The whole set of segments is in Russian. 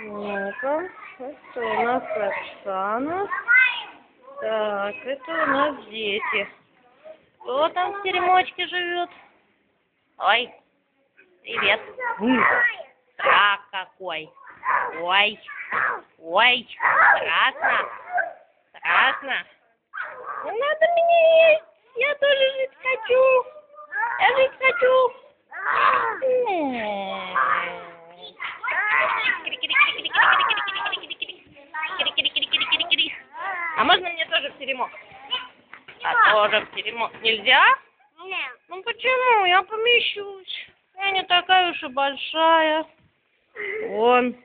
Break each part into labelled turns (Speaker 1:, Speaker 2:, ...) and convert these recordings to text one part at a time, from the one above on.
Speaker 1: Ну-ка, это у нас Оксана. Так, это у нас дети. Кто там в теремочке живет? Ой, привет. Страх какой. Ой, ой, страшно, страшно. Не надо меня есть, я тоже жить хочу. А можно мне тоже в теремок? А тоже в теремок нельзя?
Speaker 2: Нет.
Speaker 1: Ну почему? Я помещусь. Я не такая уж и большая. Вон.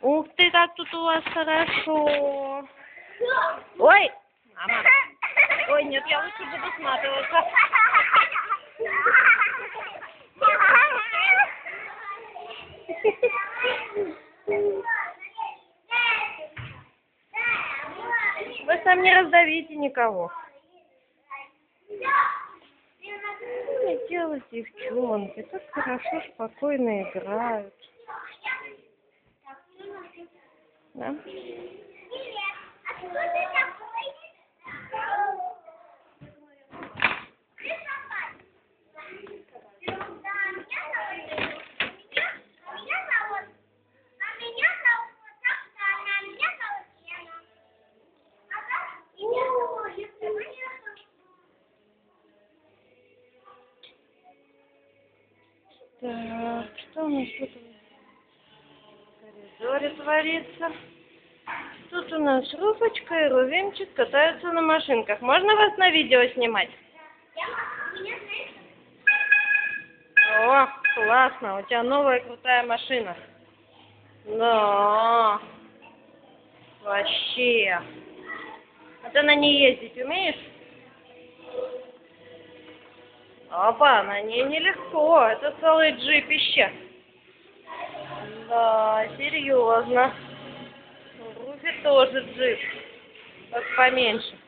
Speaker 1: Ух ты, как тут у вас хорошо. Ой, мама. Ой, нет, я лучше буду сматываться. Вы сам не раздавите никого. Что делать, девчонки? Так хорошо, спокойно играют. Да? Так, что у нас тут в коридоре творится? Тут у нас Руфочка и Рувимчик катаются на машинках. Можно вас на видео снимать? О, классно, у тебя новая крутая машина. Да. Вообще. А ты на ней ездить умеешь? Опа, на ней нелегко. Это целый джипище. Да, серьезно. Руфи тоже джип. Только поменьше.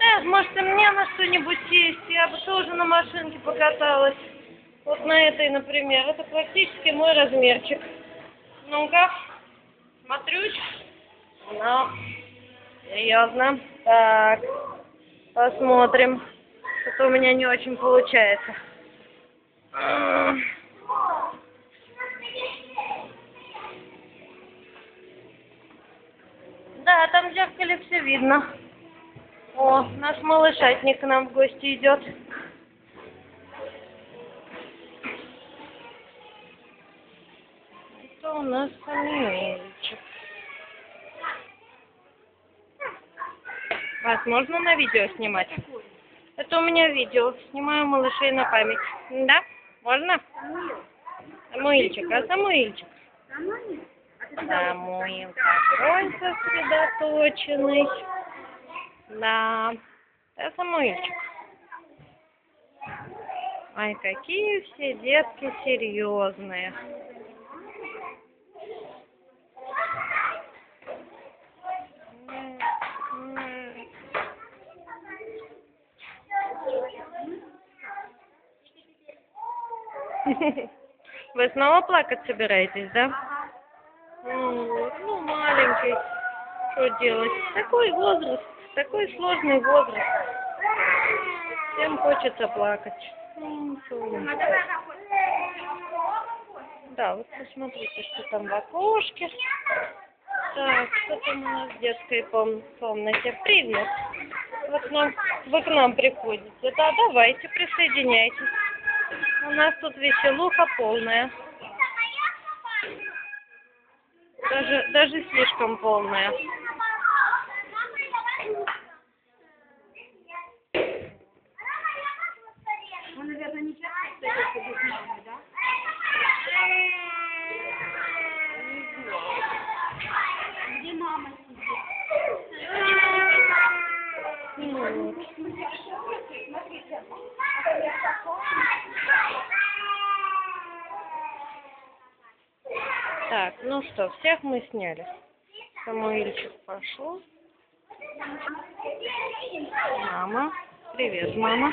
Speaker 1: Эх, может, и мне на что-нибудь сесть. Я бы тоже на машинке покаталась. Вот на этой, например. Это практически мой размерчик. Ну-ка, смотрюсь. Ну, серьезно. Так, посмотрим. Это у меня не очень получается. Да, там в зеркале все видно. О, наш малышатник к нам в гости идет. Это у нас Самуэльчик. Вас можно на видео снимать? Это у меня видео. Снимаю малышей на память. Да? Можно? Самуильчик, а Самуильчик? Самуил такой сосредоточенный. Да. Да, Самуильчик. Ай, какие все детки серьезные. Вы снова плакать собираетесь, да? Ну, вот, ну, маленький. Что делать? Такой возраст, такой сложный возраст. Всем хочется плакать. Ну, солнышко. Да, вот посмотрите, что там в окошке. Так, что там у нас в детской ком- комнате? Привет. К нам, вы к нам приходите. Да, давайте, присоединяйтесь. У нас тут веселуха полная. Даже, даже слишком полная.
Speaker 2: Он, наверное, не часто встретится без мамы, да? Где мама сидит?
Speaker 1: Ну,
Speaker 2: Смотрите.
Speaker 1: Так, ну что, всех мы сняли. Самуильчик пошел. Мама. Привет, мама.